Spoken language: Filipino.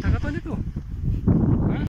Ang nito.